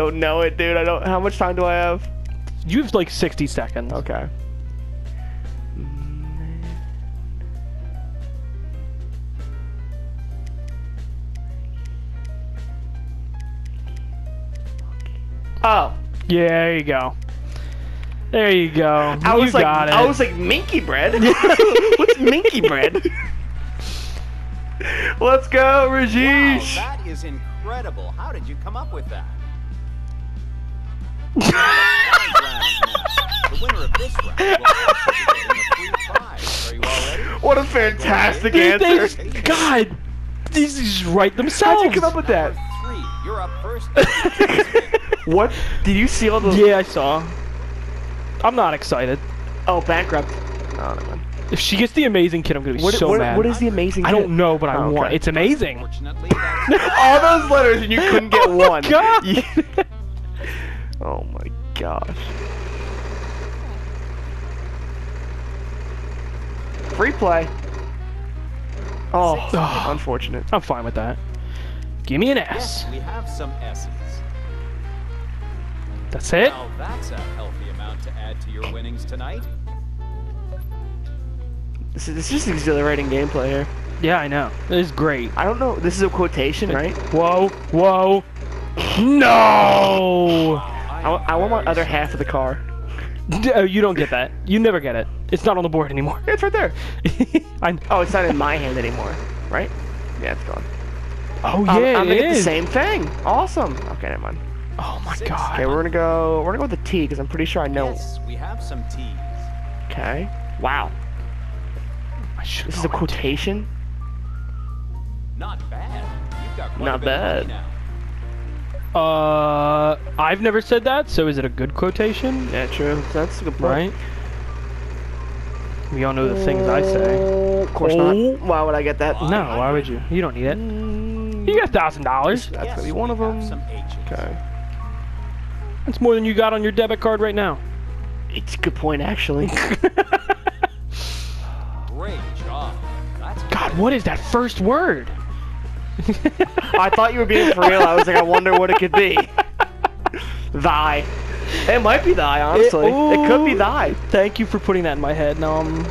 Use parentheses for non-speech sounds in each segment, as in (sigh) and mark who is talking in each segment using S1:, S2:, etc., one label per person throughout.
S1: don't know it, dude. I don't. How much time do I have?
S2: You have like 60 seconds.
S1: Okay. Oh,
S2: Yeah, there you go. There you go.
S1: I
S2: you
S1: was like,
S2: got it.
S1: I was like, minky bread. (laughs) (laughs) What's minky bread? (laughs) Let's go, Rajesh.
S3: Wow, that is incredible. How did you come up with that? (laughs)
S1: What a fantastic
S2: They- they
S1: answer.
S2: just- God, these just write themselves.
S1: How'd you come up with that?
S3: Three. You're up first.
S1: What? Did you see all the?
S2: Yeah, I saw. I'm not excited.
S1: Oh, bankrupt. Oh, never mind.
S2: If she gets the amazing kid, I'm gonna be
S1: What,
S2: so
S1: what,
S2: mad.
S1: what is the amazing? Kid?
S2: I
S1: hit?
S2: don't know, but I
S1: Oh,
S2: want.
S1: okay.
S2: It's amazing. (laughs)
S1: All those letters and you couldn't get (laughs)
S2: Oh my
S1: one.
S2: God.
S1: You- oh my gosh. Free play. Oh,
S2: Ugh.
S1: unfortunate.
S2: I'm fine with that. Give me an S.
S3: yes, we have some S's.
S2: That's it.
S3: Now that's a healthy amount to add to your winnings tonight.
S1: This is, this is just exhilarating gameplay here.
S2: Yeah, I know. It is great.
S1: I don't know. This is a quotation, right?
S2: Whoa, whoa. No!
S1: I, I want my other half of the car.
S2: D- (laughs) oh, you don't get that. You never get it. It's not on the board anymore.
S1: It's right there. (laughs)
S2: I,
S1: Oh, it's not in my hand anymore, right? Yeah, it's gone.
S2: oh
S1: Um,
S2: yeah,
S1: I'm
S2: it
S1: gonna get the same thing. Awesome. Okay, never mind.
S2: Oh my
S3: Six.
S2: god.
S1: Okay, we're gonna go. We're gonna go with the T because I'm pretty sure I know.
S3: Yes, we have some T's.
S1: Okay. Wow.
S2: I
S1: This is a
S2: gone with T.
S1: quotation.
S3: Not bad. You've got quite
S1: Not
S3: a bit of
S1: bad.
S3: Now.
S2: Uh, I've never said that, so is it a good quotation?
S1: Yeah, true. That's a good point.
S2: Right? We all know the things I say.
S1: Of course
S2: Oh.
S1: not. Why would I get that?
S2: No, why would you? You don't need it.
S1: Mm,
S2: You got a thousand dollars.
S1: That's
S3: yes,
S1: gonna be one of them.
S3: Some H's.
S1: Okay.
S2: That's more than you got on your debit card right now.
S1: It's a good point, actually. (laughs)
S3: Great job. That's
S2: God, what is that first word?
S1: I thought you were being for real. I was like, I wonder what it could be. Thy. It might be thy, honestly. It, could be thy.
S2: Thank you for putting that in my head. Now I'm,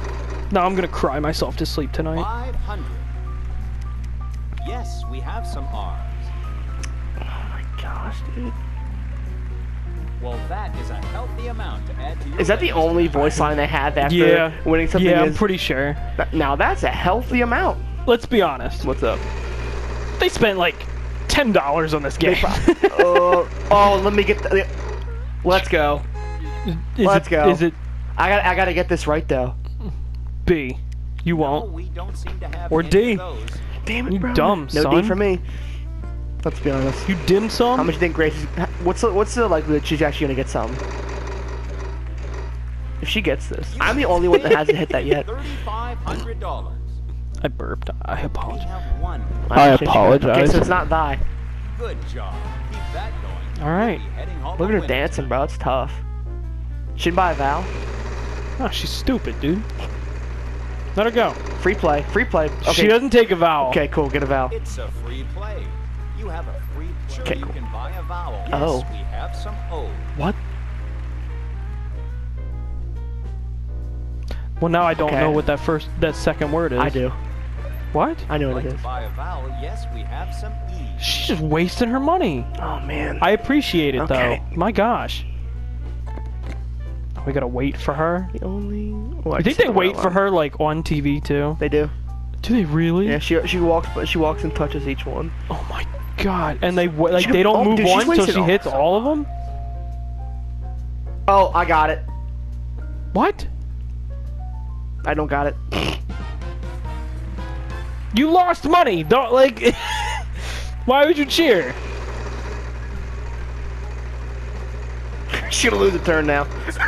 S2: now I'm gonna cry myself to sleep tonight.
S3: 500. Yes, we have some R's.
S1: Oh my gosh, dude.
S3: Well, that is a healthy amount to add to your
S1: Is that the only voice line they have after
S2: Yeah.
S1: winning something?
S2: Yeah, I'm
S1: is-
S2: pretty sure.
S1: Now that's a healthy amount.
S2: Let's be honest.
S1: What's up?
S2: They spent like ten dollars on this game. (laughs)
S1: uh, oh, let me get. The, let's go.
S2: Is
S1: let's
S2: it,
S1: go.
S2: Is it
S1: I got. I got to get this right though.
S2: B? You won't.
S3: we don't seem to have
S2: Or D.
S1: Damn it,
S2: You
S1: bro.
S2: dumb
S1: No
S2: son.
S1: D for me. Let's be honest.
S2: You dim sum?
S1: How much you think Grace is? What's the What's the likelihood she's actually gonna get some? If she gets this, I'm the only one that hasn't hit that yet.
S3: Thirty-five hundred dollars.
S2: I burped. I apologize.
S3: have one.
S2: I
S1: Okay,
S2: apologize.
S1: so it's not thy.
S3: Good job. Keep that going.
S2: All right.
S3: We'll be heading home
S1: Look at her dancing,
S3: tonight.
S1: bro. It's tough. She'd buy a Val.
S2: Oh, she's stupid, dude. Let her go.
S1: Free play. Free play. Okay.
S2: She doesn't take a vowel.
S1: Okay, cool. Get a Val.
S3: It's a free play. You have a free. Sure,
S1: Okay,
S3: you can buy a vowel. Oh. Yes,
S1: Oh.
S3: we have some O's.
S1: What?
S2: Well, now I don't
S1: Okay.
S2: know what that first, that second word is.
S1: I do.
S2: What?
S1: I know what
S3: like
S1: it
S3: to
S1: is.
S3: buy a vowel? Yes, we have some E's.
S2: She's just wasting her money.
S1: Oh man.
S2: I appreciate it
S1: Okay.
S2: though. My gosh. We gotta wait for her.
S1: The only. Well, I
S2: think they wait for her like on TV too?
S1: They do.
S2: Do they really?
S1: Yeah. She she walks, but she walks and touches each one.
S2: Oh my god! And they wa- like
S1: She-
S2: they don't
S1: oh,
S2: move
S1: dude, she's
S2: on until she
S1: all-
S2: hits all of them.
S1: Oh, I got it.
S2: What?
S1: I don't got it.
S2: You lost money. Don't like. (laughs) Why would you cheer? (laughs)
S1: She's gonna lose a turn now. (laughs)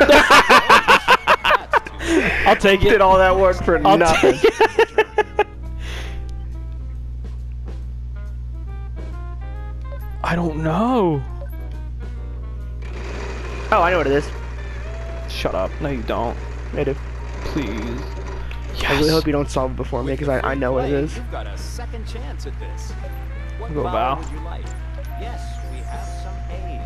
S2: I'll take it.
S1: Did all that work for
S2: I'll
S1: nothing.
S2: I don't know.
S1: Oh, I know what it is.
S2: Shut up. No, you don't.
S1: I do.
S2: Please. Yes.
S1: I really hope you don't solve it before me because I, I know play, it is.
S3: You've got a second chance at this. What
S2: go bow.
S3: Would you like? Yes, we have some A's.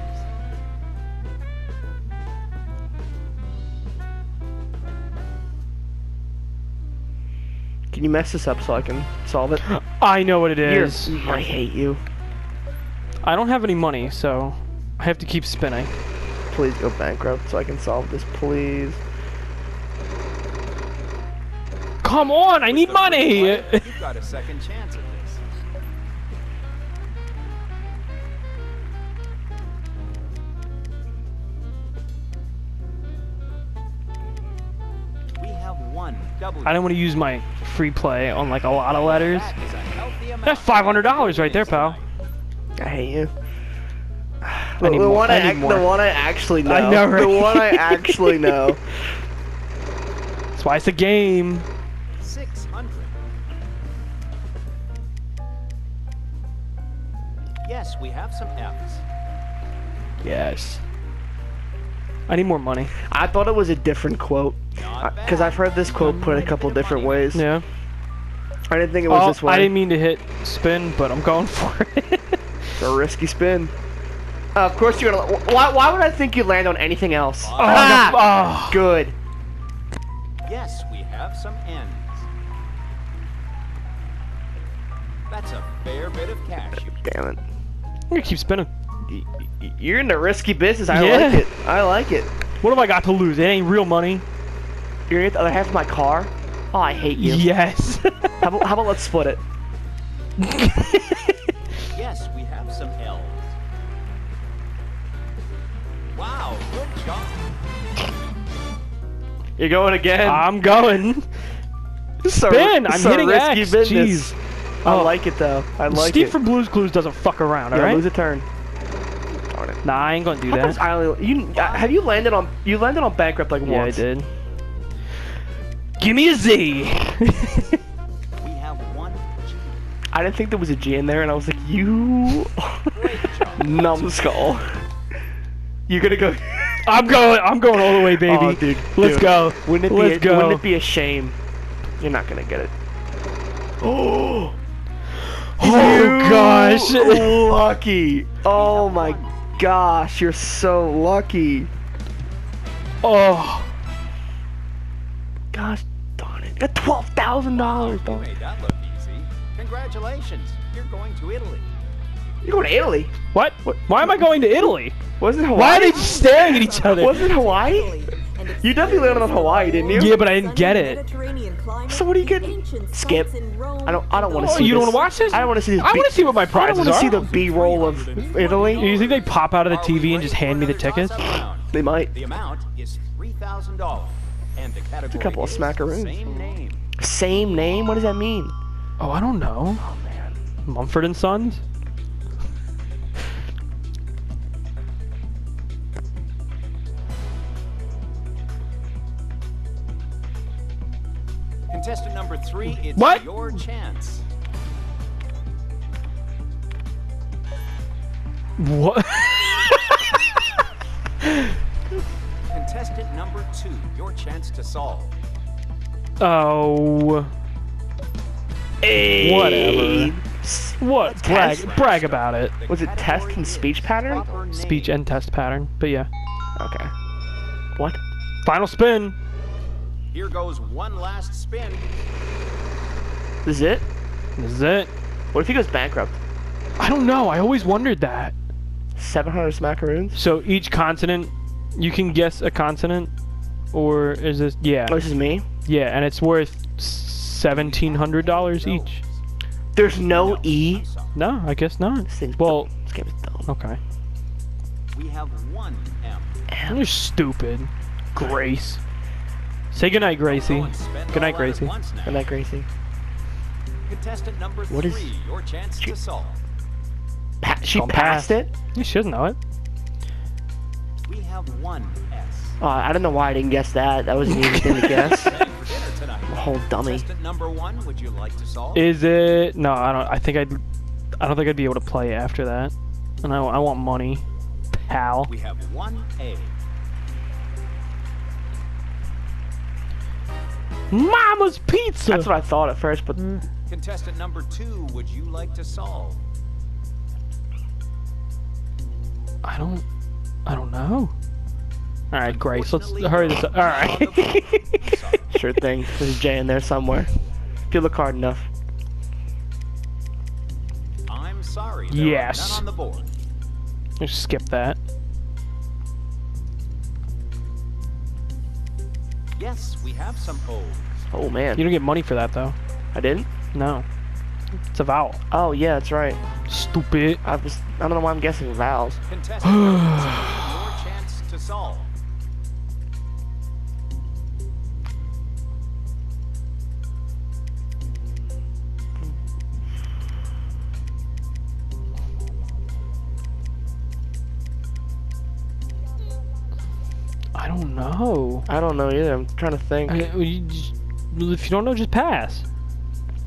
S1: Can you mess this up so I can solve it? (gasps)
S2: I know what it is. Here.
S1: I hate you.
S2: I don't have any money, so I have to keep spinning.
S1: Please go bankrupt so I can solve this, please.
S2: Come on, I need money. (laughs)
S3: You've got a second chance at this. We have one W.
S2: I don't want to use my free play on like a lot of letters.
S3: That is a healthy amount.
S2: That's five hundred dollars right there, pal.
S1: I hate you. (sighs)
S2: I
S1: The,
S2: need
S1: the
S2: more-
S1: one
S2: I
S1: I,
S2: need more.
S1: the one I actually know.
S2: I know,
S1: The one I actually know.
S2: That's why it's a game.
S3: Six hundred. Yes, we have some F's.
S2: Yes. I need more money.
S1: I thought it was a different quote because. I've heard this quote put a couple different ways.
S2: Yeah.
S1: I didn't think it was
S2: Oh,
S1: this way.
S2: I didn't mean to hit spin, but I'm going (laughs) for it.
S1: It's a risky spin. Uh, of course you're gonna. Why? Why would I think you'd land on anything else?
S2: oh, I got- oh.
S1: Good.
S3: Yes, we have some N's. That's a fair bit of cash. You
S1: Damn it.
S2: I'm gonna keep spinning.
S1: Y- y- You're in the risky business. I
S2: Yeah.
S1: like it. I like it.
S2: What have I got to lose? It ain't real money.
S1: You're gonna get the other half of my car. Oh, I hate you.
S2: Yes. (laughs)
S1: How about, how about let's split it? (laughs)
S3: Yes, we have some L's. Wow, good job.
S1: You're going again.
S2: I'm going.
S1: It's a-
S2: Spin. I'm
S1: it's
S2: hitting
S1: risky
S2: X.
S1: business.
S2: Jeez.
S1: I
S2: Oh.
S1: like it though. I like
S2: Steve
S1: it.
S2: Steve from Blue's Clues doesn't fuck around,
S1: yeah,
S2: alright?
S1: lose a turn. Darn it.
S2: Nah, I ain't gonna do
S1: How
S2: that.
S1: I only, you uh, have you landed on you landed on bankrupt like
S2: Yeah, I did. Give me a Z.
S3: We have one G.
S1: I didn't think there was a G in there, and I was like, you numbskull. You're gonna go.
S2: I'm going. I'm going all the way, baby.
S1: Oh, dude,
S2: Let's
S1: dude.
S2: go.
S1: Wouldn't it
S2: Let's
S1: be? A,
S2: go.
S1: Wouldn't it be a shame? You're not gonna get it. (gasps) (gasps) Oh,
S2: Oh gosh.
S1: lucky! Oh my gosh, you're so lucky.
S2: oh.
S1: Gosh darn it! Got twelve thousand dollars,
S3: You made that look easy. Congratulations. You're going to Italy.
S1: You're going to Italy?
S2: What? Why am I going to Italy?
S1: Wasn't Hawaii?
S2: Why are they just staring at each other?
S1: Wasn't Hawaii? You definitely landed on Hawaii, didn't you?
S2: Yeah, but I didn't get it.
S1: So what are you getting? Skip. I don't. I don't want to
S2: Oh,
S1: see.
S2: you don't want to watch this?
S1: I don't want to see this.
S2: I want to see what my
S1: I
S2: prizes
S1: don't want to see the B-roll of Italy.
S2: You think they pop out of the TV and just hand me the tickets?
S1: They might.
S3: The amount is three thousand dollars, and the category
S1: couple of
S3: is
S1: smackaroos.
S3: Same name.
S1: Same name. What does that mean?
S2: Oh, I don't know.
S1: Oh man.
S2: Mumford and Sons.
S3: Three, it's
S2: What?
S3: your chance.
S2: What?
S3: Contestant number two, your chance to solve.
S2: oh. Whatever. What? Brag,
S1: Test.
S2: brag about it.
S3: The
S1: Was it test and speech pattern?
S2: Speech and test pattern. But yeah.
S1: Okay. What?
S2: Final spin.
S3: Here goes one last spin.
S1: This is it?
S2: This is it.
S1: What if he goes bankrupt?
S2: I don't know. I always wondered that.
S1: 700 smackaroons?
S2: So each continent, you can guess a continent? or is this? Yeah,
S1: Oh, this is me?
S2: yeah, and it's worth seventeen hundred dollars each.
S1: There's no E?
S3: I'm sorry.
S2: No, I guess not.
S1: This
S2: Well,
S1: dumb. This game is dumb.
S2: okay.
S3: We have one M.
S2: You're stupid, Grace. Say goodnight, Gracie.
S3: Go and spend
S2: Good night,
S3: all that at
S2: Gracie.
S3: once now.
S1: Good night, Gracie.
S3: Contestant number
S1: What
S3: three, your chance to solve.
S1: Pa- she
S2: Don't
S1: passed
S2: pass.
S1: it?
S2: You should know it.
S3: We have one S.
S1: Oh, I don't know why I didn't guess that. That was an easy thing to (laughs) guess.
S3: Ready for dinner tonight. (laughs)
S1: whole dummy.
S3: Number one, would you like to solve?
S2: Is it? No, I don't. I think I'd. I don't think I'd be able to play after that. And I, I want money, pal.
S3: we have one A.
S2: Mama's pizza.
S1: That's what I thought at first, but mm.
S3: Contestant number two, would you like to solve?
S2: I don't. I don't know. All right, Grace. Let's hurry this up. All right. (laughs)
S1: Sure thing. There's a J in there somewhere. Do look hard enough.
S3: I'm sorry.
S2: Yes.
S3: Are none on the board.
S2: Just skip that.
S3: Yes, we have some O's.
S1: Oh man,
S2: You don't get money for that though.
S1: I didn't.
S2: No. It's a vowel.
S1: Oh yeah, that's right.
S2: Stupid.
S1: I was. I don't know why I'm guessing vowels.
S3: Contestant number your chance to solve.
S2: I don't know.
S1: I don't know either. I'm trying to think.
S2: I, you just, if you don't know, just pass.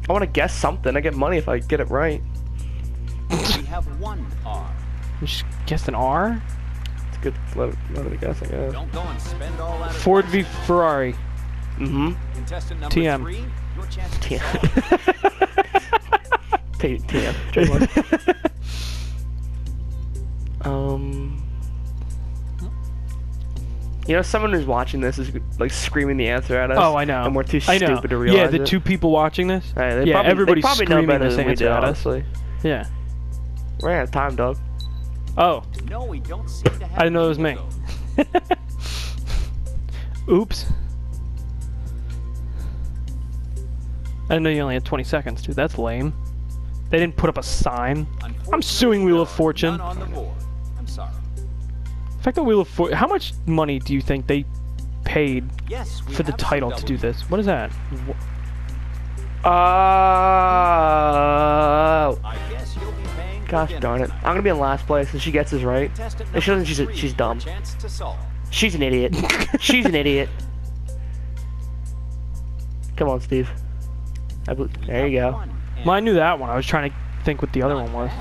S1: I want to guess something. I get money if I get it right.
S3: We have one R.
S2: You just guessed an R.
S1: It's good. Let, let it guess. I guess.
S3: Don't go and spend all that.
S2: Ford v Ferrari.
S1: Mm-hmm.
S3: Contestant number
S2: TM.
S3: three, your chance to
S1: TM. (laughs) TM. Trademark. (laughs) You know, someone who's watching this is like screaming the answer at us.
S2: Oh, I know.
S1: And we're too
S2: I know.
S1: stupid to realize
S2: Yeah, the
S1: it.
S2: two people watching this.
S1: Right, they
S2: yeah,
S1: probably,
S2: everybody's
S1: they probably know
S2: screaming
S1: better
S2: this
S1: than
S2: answer
S1: do,
S2: at us.
S1: honestly.
S2: Yeah.
S1: We're out of time, dog.
S2: Oh,
S3: No, we don't seem to have.
S2: I didn't know it was me. (laughs) Oops. I didn't know you only had 20 seconds, dude. That's lame. They didn't put up a sign. I'm suing Wheel of
S3: Unfortunately,
S2: Fortune. In fact, the Wheel of Fortune. How much money do you think they paid
S3: Yes,
S2: for the title to do this? What is that? Wh-
S1: Oh.
S3: Uh, I guess you'll be paying for
S1: Gosh darn it. I'm gonna be in last place if she gets this right. If she doesn't, she's, a, she's dumb.
S3: Chance to solve.
S1: She's an idiot. she's an idiot. Come on, Steve. I there you go.
S2: Well, I knew that one. I was trying to think what the other one was.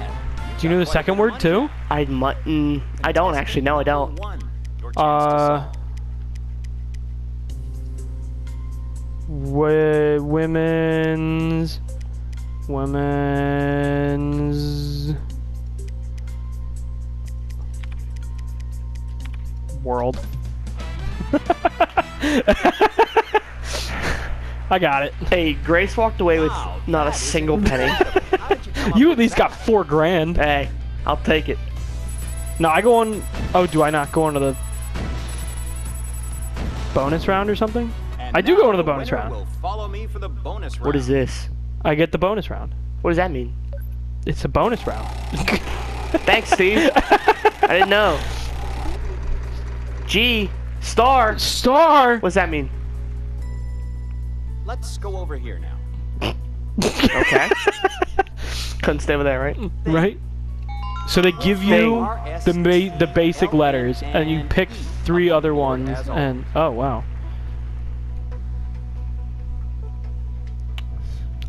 S3: Bad.
S2: Do you know the
S3: Got quite a
S2: second word too?
S1: I might. Mm, I don't actually. No, I don't.
S3: Number one, your chance to
S2: Uh,
S3: solve.
S2: Wo- women's. Women's. World. (laughs) I got it.
S1: Hey, Grace walked away with
S3: Wow,
S1: not a single penny. (laughs)
S3: incredible. How did you come up
S2: You
S3: with
S2: at least got four grand.
S1: hey, I'll take it.
S2: No, I go on. Oh, do I not go on to the bonus round or something?
S3: And
S2: I do go into the
S3: the
S2: bonus round.
S3: Follow me for the bonus round.
S1: What is this?
S2: I get the bonus round.
S1: What does that mean?
S2: It's a bonus round. (laughs)
S1: Thanks, Steve. I didn't know. G star.
S2: Star.
S1: What's that mean?
S3: Let's go over here now. (laughs)
S1: Okay. Couldn't stay with that, right?
S2: right? So they give you the ma- the basic letters, and you pick three other ones, and oh wow.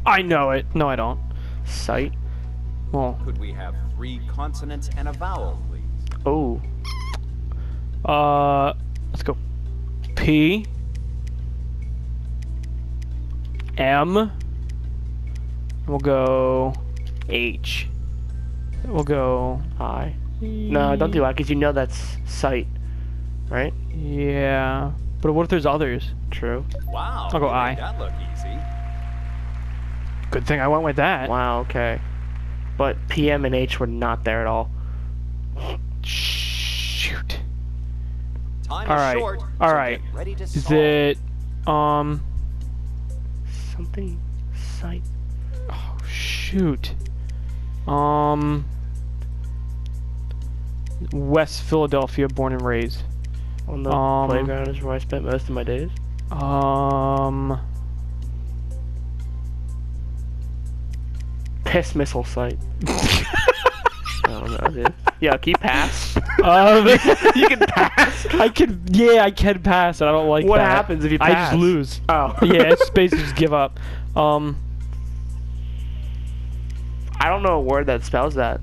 S2: I know it. No, I don't.
S1: Sight.
S2: Well,
S3: Could we have three consonants and a vowel, please?
S1: Oh.
S2: uh, let's go. P. M. We'll go H. We'll go.
S1: I. No, don't do that because you know that's sight, right?
S2: Yeah, but what if there's others?
S1: True.
S3: Wow.
S2: I'll go I.
S3: That look easy.
S2: Good thing I went with that.
S1: Wow. Okay. But PM and H were not there at all.
S2: Shoot.
S3: Time
S2: All
S3: is short.
S2: all
S3: so
S2: right.
S3: Get ready to
S2: Is
S3: solve.
S2: it um
S1: Something sight.
S2: oh shoot. Um West Philadelphia born and raised.
S1: On the
S2: Um,
S1: playground is where I spent most of my days.
S2: Um
S1: Piss missile site. (laughs) I don't know, dude. Yeah, keep pass.
S2: um, (laughs)
S1: you can (laughs) pass.
S2: I can yeah, I can pass. I don't like
S1: What
S2: that.
S1: happens if you
S2: I just lose.
S1: Oh.
S2: yeah, it's basically just give up. Um
S1: I don't know a word that spells that.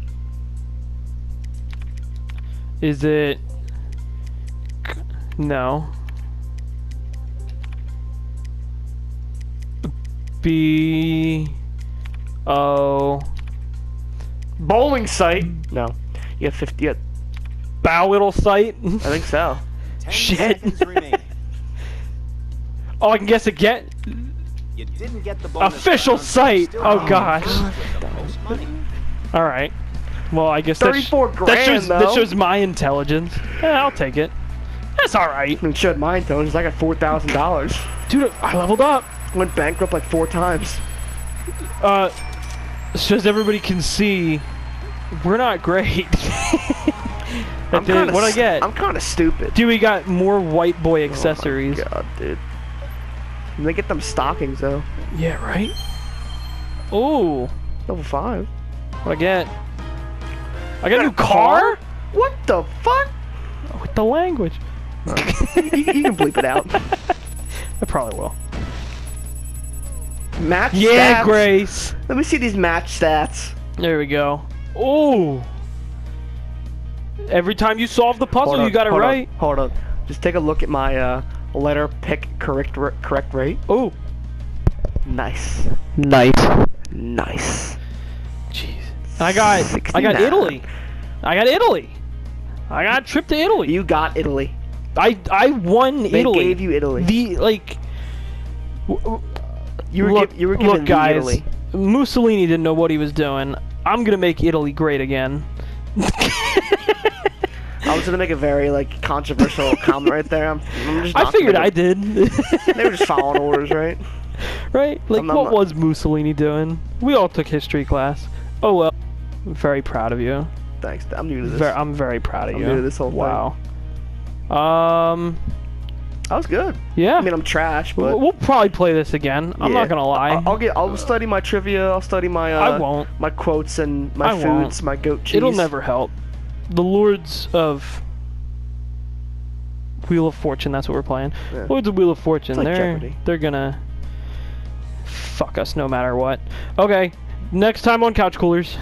S2: is it no. B O
S1: Bowling site? No. You have 50. You have,
S2: bow little site?
S1: I think so.
S3: Ten
S2: Shit. oh, I can guess again.
S3: You didn't get the bonus
S2: Official
S3: round,
S2: site.
S3: still
S2: Oh
S3: got
S2: gosh.
S3: The most money.
S2: All right. Well, I guess that sh-
S1: 34
S2: that
S1: grand,
S2: shows that shows my intelligence. Yeah, I'll take it. That's all right,
S1: And showed mine though, I got four thousand dollars.
S2: dude. I leveled up.
S1: Went bankrupt like four times.
S2: Uh, so as everybody can see, we're not great. (laughs)
S1: I'm kinda
S2: what I get?
S1: I'm kind of stupid.
S2: Dude, we got more white boy
S1: Oh my
S2: accessories.
S1: God, dude. They get them stockings though.
S2: yeah, right. Oh,
S1: Level five.
S2: What I get? I got a new
S1: a car?
S2: car
S1: What the fuck?
S2: with the language.
S1: you, you can bleep it out. (laughs)
S2: I probably will.
S1: Match
S2: Yeah,
S1: stats.
S2: Grace.
S1: Let me see these match stats.
S2: There we go. Oh. Every time you solve the puzzle,
S1: Hold
S2: you got it
S1: hold on,
S2: right.
S1: hold on. Just take a look at my uh, letter pick correct correct rate.
S2: Oh.
S1: Nice.
S2: Nice.
S1: Nice.
S2: I got I got Italy. I got Italy. I got a trip to Italy.
S1: You got Italy.
S2: I I won
S1: They
S2: Italy.
S1: gave you Italy.
S2: the like.
S1: you were
S2: look,
S1: giv- you were given
S2: look, guys.
S1: Italy.
S2: Mussolini didn't know what he was doing. I'm gonna make Italy great again.
S1: I was gonna make a very like controversial (laughs) comment right there. I'm, I'm
S2: I figured I did.
S1: They were just following orders, right? (laughs)
S2: right? Like,
S1: I'm-
S2: what was Mussolini doing? We all took history class. Oh well. I'm very proud of you.
S1: Thanks. I'm new to this.
S2: Ver- I'm very proud of
S1: I'm
S2: you.
S1: new to this whole thing.
S2: wow. Um.
S1: That was good.
S2: Yeah.
S1: I mean, I'm trash, but
S2: we'll, we'll probably play this again. I'm
S1: yeah.
S2: not gonna lie.
S1: I'll, I'll get. I'll study my trivia. I'll study my. Uh,
S2: I won't.
S1: My quotes and my
S2: I won't.
S1: foods, my goat cheese.
S2: It'll never help. The Lords of Wheel of Fortune. That's what we're playing.
S1: Yeah.
S2: Lords of Wheel of Fortune.
S1: like
S2: they're
S1: Jeopardy.
S2: they're gonna fuck us no matter what. Okay. Next time on Couch Coolers.